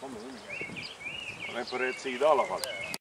Han är på rätt sida i alla fall.